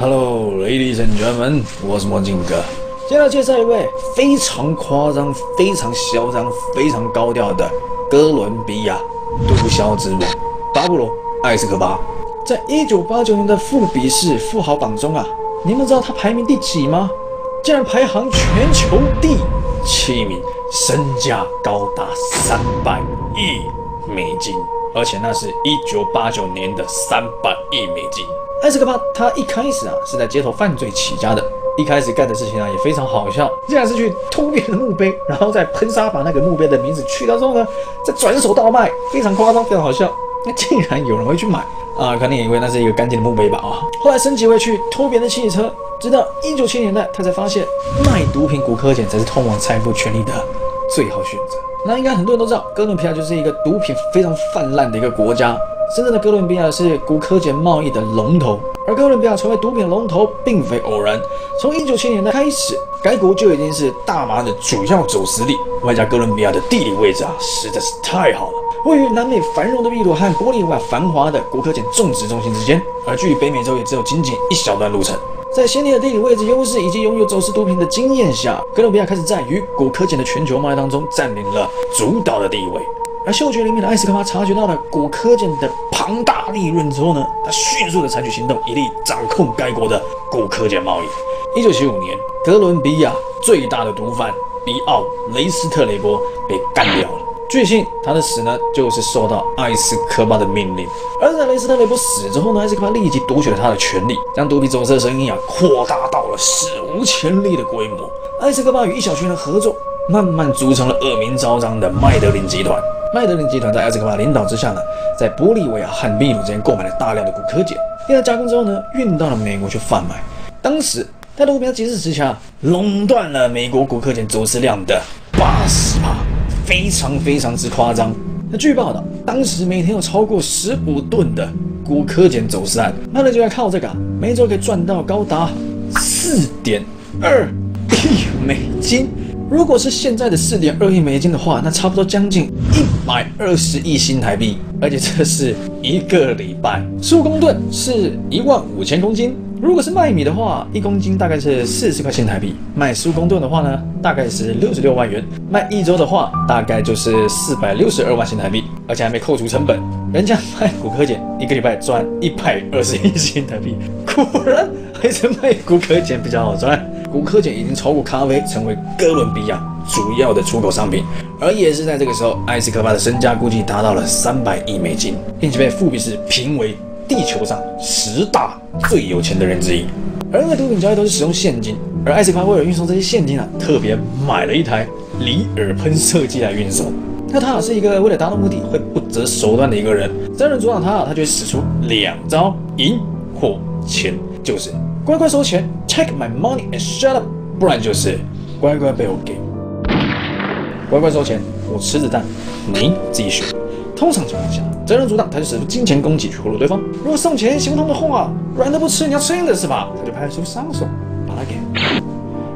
Hello, ladies and gentlemen，我是墨镜哥。接下来介绍一位非常夸张、非常嚣张、非常高调的哥伦比亚毒枭之王巴布罗·艾斯科巴。在一九八九年的富比士富豪榜中啊，你们知道他排名第几吗？竟然排行全球第七名，身价高达三百亿美金，而且那是一九八九年的三百亿美金。艾斯科巴他一开始啊是在街头犯罪起家的，一开始干的事情啊也非常好笑，竟然是去偷别人的墓碑，然后再喷砂把那个墓碑的名字去掉之后呢，再转手倒卖，非常夸张，非常好笑。那竟然有人会去买啊，可能也以为那是一个干净的墓碑吧啊。后来升级为去偷别人的汽车，直到一九七零年代，他才发现卖毒品、骨科碱才是通往财富权利的最好选择。那应该很多人都知道，哥伦比亚就是一个毒品非常泛滥的一个国家。真正的哥伦比亚是古柯碱贸易的龙头，而哥伦比亚成为毒品龙头并非偶然。从一九七年代开始，该国就已经是大麻的主要走私地。外加哥伦比亚的地理位置啊，实在是太好了，位于南美繁荣的秘鲁和玻利维亚繁华的古柯碱种植中心之间，而距离北美洲也只有仅仅一小段路程。在先天的地理位置优势以及拥有走私毒品的经验下，哥伦比亚开始在与古柯碱的全球贸易当中占领了主导的地位。而嗅觉灵敏的艾斯科巴察觉到了古柯碱的庞大利润之后呢，他迅速的采取行动，以力掌控该国的古柯碱贸易。一九七五年，哥伦比亚最大的毒贩比奥雷斯特雷波被干掉了。据信，他的死呢，就是受到艾斯科巴的命令。而在雷斯特雷波死之后呢，艾斯科巴立即夺取了他的权利，将毒品走私的生意啊扩大到了史无前例的规模。艾斯科巴与一小群人合作，慢慢组成了恶名昭彰的麦德林集团。麦德林集团在艾斯科巴领导之下呢，在玻利维亚和秘鲁之间购买了大量的古柯碱，在加工之后呢，运到了美国去贩卖。当时，在毒品集市之下，垄断了美国古柯碱走私量的八十，非常非常之夸张。那据报道，当时每天有超过十五吨的钴科碱走私案，麦德就要靠这个，每周可以赚到高达四点二亿美金。如果是现在的四点二亿美金的话，那差不多将近一百二十亿新台币，而且这是一个礼拜。数公吨是一万五千公斤。如果是卖米的话，一公斤大概是四十块新台币；卖数公吨的话呢，大概是六十六万元；卖一周的话，大概就是四百六十二万新台币，而且还没扣除成本。人家卖骨科碱一个礼拜赚一百二十亿新台币，果然还是卖骨科碱比较好赚。古柯碱已经超过咖啡，成为哥伦比亚主要的出口商品。而也是在这个时候，埃斯科巴的身家估计达到了三百亿美金，并且被富比士评为地球上十大最有钱的人之一。而因为毒品交易都是使用现金，而艾斯科巴为了运送这些现金啊，特别买了一台里尔喷射机来运送。那他是一个为了达到目的会不择手段的一个人。真人阻挡他，他就会使出两招：赢或钱，就是。乖乖收钱，take my money and shut up，不然就是乖乖被我给。乖乖收钱，我吃子弹，你自己选。通常情况下，责任阻挡他就使出金钱攻击去贿赂对方。如果送钱行不通的话，软的不吃，你要吃硬的是吧？他就派出杀手把他给。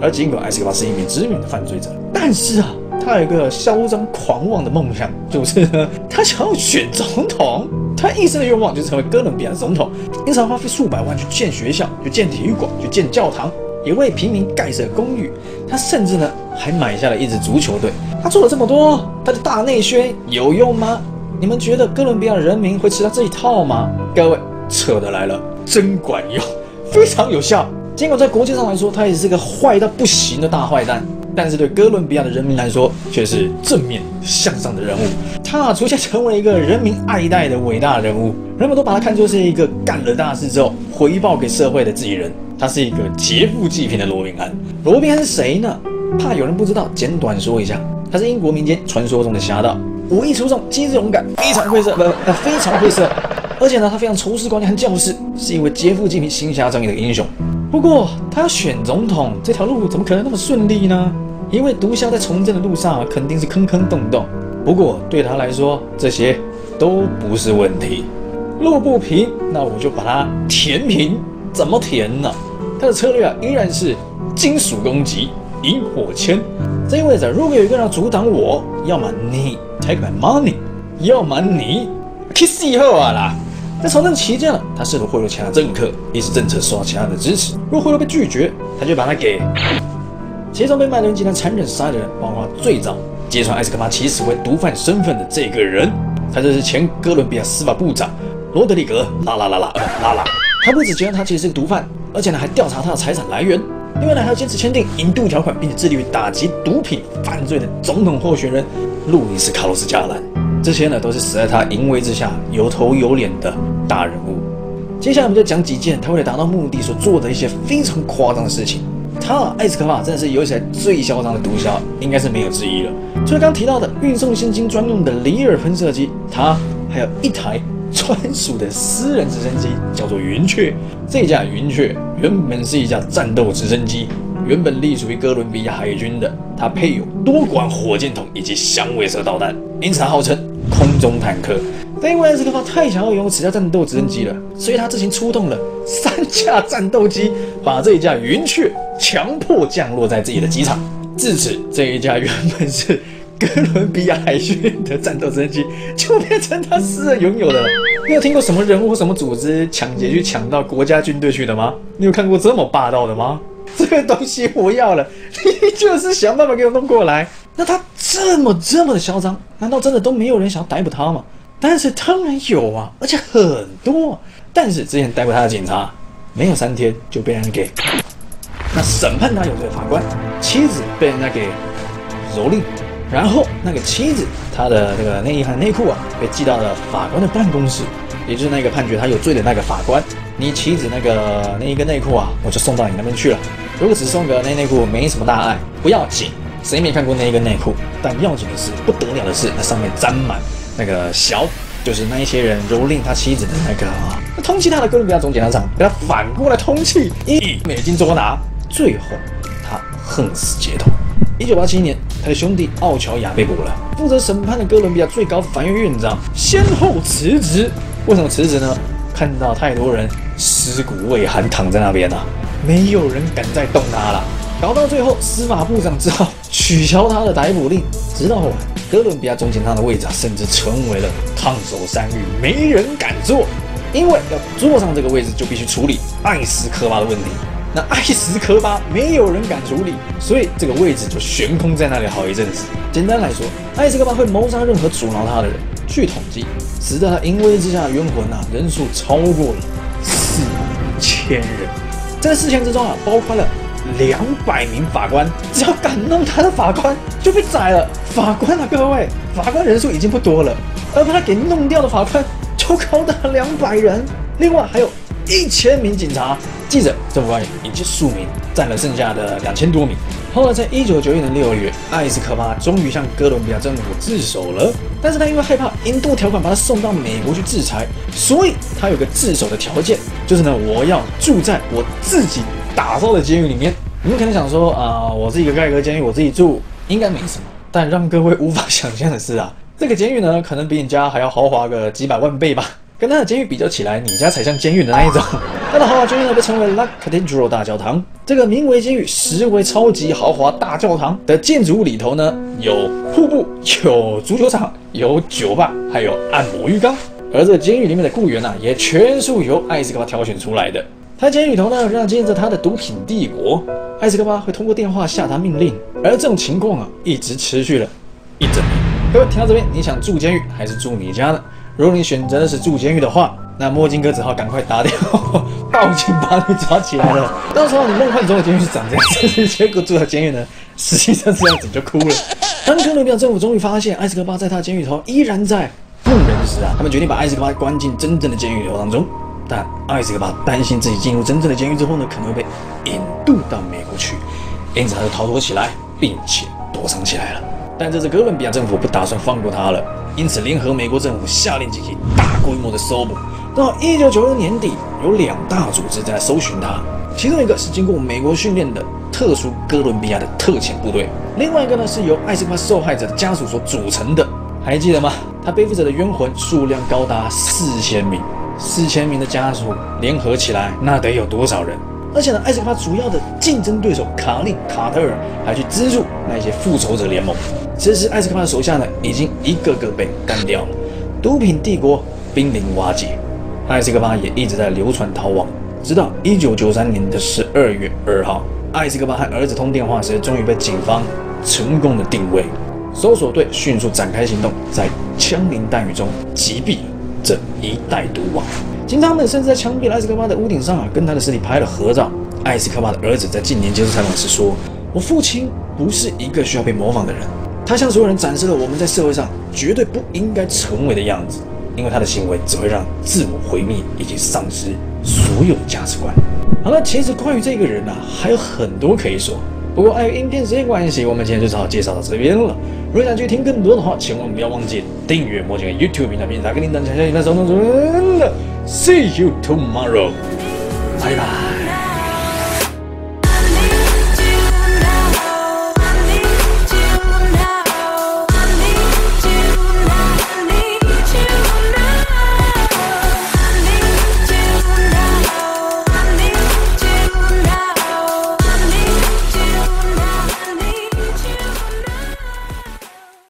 而尽管艾斯科巴是一名知名的犯罪者，但是啊，他有一个嚣张狂妄的梦想，就是 他想要选总统。他一生的愿望就是成为哥伦比亚总统，经常花费数百万去建学校、去建体育馆、去建教堂，也为平民盖设公寓。他甚至呢还买下了一支足球队。他做了这么多，他的大内宣有用吗？你们觉得哥伦比亚人民会吃到这一套吗？各位，扯的来了，真管用，非常有效。尽管在国际上来说，他也是个坏到不行的大坏蛋。但是对哥伦比亚的人民来说，却是正面向上的人物。他逐渐成为了一个人民爱戴的伟大人物，人们都把他看作是一个干了大事之后回报给社会的自己人。他是一个劫富济贫的罗宾汉。罗宾汉是谁呢？怕有人不知道，简短说一下，他是英国民间传说中的侠盗，武艺出众，机智勇敢，非常会射，不，呃，非常会射。而且呢，他非常仇视观念和教士，是一位劫富济贫、行侠仗义的英雄。不过，他要选总统这条路怎么可能那么顺利呢？因为毒枭在从政的路上肯定是坑坑洞洞，不过对他来说这些都不是问题。路不平，那我就把它填平。怎么填呢？他的策略啊依然是金属攻击、引火签。这意味着，如果有一个人要阻挡我，要么你 take my money，要么你 kiss 以后啊啦，在朝政期间呢，他试图贿赂其他政客，以使政策受到其他人的支持。如果贿赂被拒绝，他就把他给。其中被麦伦集团残忍杀害的人，包括最早揭穿艾斯科巴起始为毒贩身份的这个人，他就是前哥伦比亚司法部长罗德里格·拉拉拉拉拉拉。他不止揭穿他其实是个毒贩，而且呢还调查他的财产来源。另外呢还要坚持签订引渡条款，并且致力于打击毒品犯罪的总统候选人路易斯·卡洛斯·加兰。这些呢都是死在他淫威之下有头有脸的大人物。接下来我们就讲几件他为了达到目的所做的一些非常夸张的事情。他艾斯科巴真的是有史以来最嚣张的毒枭，应该是没有之一了。除了刚提到的运送现金专用的里尔喷射机，他还有一台专属的私人直升机，叫做云雀。这架云雀原本是一架战斗直升机，原本隶属于哥伦比亚海军的，它配有多管火箭筒以及响尾蛇导弹，因此它号称空中坦克。但因为艾斯科巴太想要拥有此架战斗直升机了，所以他自行出动了三架战斗机，把这一架云雀强迫降落在自己的机场。自此，这一架原本是哥伦比亚海军的战斗直升机，就变成他私人拥有的了。你有听过什么人物什么组织抢劫去抢到国家军队去的吗？你有看过这么霸道的吗？这个东西我要了，你就是想办法给我弄过来。那他这么这么的嚣张，难道真的都没有人想要逮捕他吗？但是当然有啊，而且很多。但是之前逮捕他的警察，没有三天就被人给。那审判他有这个法官，妻子被人家给蹂躏，然后那个妻子她的那个内衣和内裤啊，被寄到了法官的办公室，也就是那个判决他有罪的那个法官。你妻子那个内衣跟内裤啊，我就送到你那边去了。如果只送个内内裤，没什么大碍，不要紧。谁没看过内衣跟内裤？但要紧的是，不得了的是，那上面沾满。那个小就是那一些人蹂躏他妻子的那个，那通缉他的哥伦比亚总检察长给他反过来通缉，一亿美金捉拿，最后他横死街头。一九八七年，他的兄弟奥乔亚被捕了，负责审判的哥伦比亚最高法院院长先后辞职。为什么辞职呢？看到太多人尸骨未寒躺在那边了，没有人敢再动他了，搞到最后司法部长只好取消他的逮捕令，直到后来。哥伦比亚总检察的位置啊，甚至成为了烫手山芋，没人敢坐。因为要坐上这个位置，就必须处理艾斯科巴的问题。那艾斯科巴没有人敢处理，所以这个位置就悬空在那里好一阵子。简单来说，艾斯科巴会谋杀任何阻挠他的人。据统计，死在他淫威之下的冤魂啊，人数超过了四千人。在四千之中啊，包括了。两百名法官，只要敢弄他的法官就被宰了。法官啊，各位，法官人数已经不多了，而把他给弄掉的法官就高达两百人。另外还有一千名警察、记者、政府官员以及庶民，占了剩下的两千多名。后来在一九九一年六月，艾斯科巴终于向哥伦比亚政府自首了。但是他因为害怕引渡条款把他送到美国去制裁，所以他有个自首的条件，就是呢，我要住在我自己。打造的监狱里面，你们可能想说啊，我是一个盖格监狱，我自己住应该没什么。但让各位无法想象的是啊，这个监狱呢，可能比你家还要豪华个几百万倍吧。跟他的监狱比较起来，你家才像监狱的那一种。他的豪华监狱呢，被称为 La Cathedral 大教堂。这个名为监狱，实为超级豪华大教堂的建筑物里头呢，有瀑布，有足球场，有酒吧，还有按摩浴缸。而这监狱里面的雇员呢，也全数由艾斯科巴挑选出来的。他监狱里头呢，仍然经营着他的毒品帝国。艾斯科巴会通过电话下达命令，而这种情况啊，一直持续了一整年。各位听到这边，你想住监狱还是住你家呢？如果你选择的是住监狱的话，那墨镜哥只好赶快打电话 报警，把你抓起来了。到时候你梦幻中的监狱是长这样子，结果住在监狱呢，实际上这样子就哭了。当哥伦比亚政府终于发现艾斯科巴在他监狱头依然在梦人时啊，他们决定把艾斯科巴关进真正的监狱里头当中。但艾斯科巴担心自己进入真正的监狱之后呢，可能会被引渡到美国去，因此他就逃脱起来，并且躲藏起来了。但这次哥伦比亚政府不打算放过他了，因此联合美国政府下令进行大规模的搜捕。到一九九六年底，有两大组织在搜寻他，其中一个是经过美国训练的特殊哥伦比亚的特遣部队，另外一个呢是由艾斯帕受害者的家属所组成的。还记得吗？他背负着的冤魂数量高达四千名。四千名的家属联合起来，那得有多少人？而且呢，艾斯克巴主要的竞争对手卡利卡特尔还去资助那些复仇者联盟。此时，艾斯克巴的手下呢，已经一个个被干掉了，毒品帝国濒临瓦解。艾斯克巴也一直在流传逃亡，直到一九九三年的十二月二号，艾斯克巴和儿子通电话时，终于被警方成功的定位，搜索队迅速展开行动，在枪林弹雨中击毙这一代毒王。警察们甚至在枪毙艾斯科巴的屋顶上啊，跟他的尸体拍了合照。艾斯科巴的儿子在近年接受采访时说：“我父亲不是一个需要被模仿的人，他向所有人展示了我们在社会上绝对不应该成为的样子，因为他的行为只会让自我毁灭以及丧失所有价值观。”好了，其实关于这个人啊，还有很多可以说，不过碍于影片时间关系，我们今天就只好介绍到这边了。如果想去听更多的话，千万不要忘记订阅魔镜的 YouTube 频道，并打开铃铛，小小铃铛，收到真的。See you tomorrow，拜拜。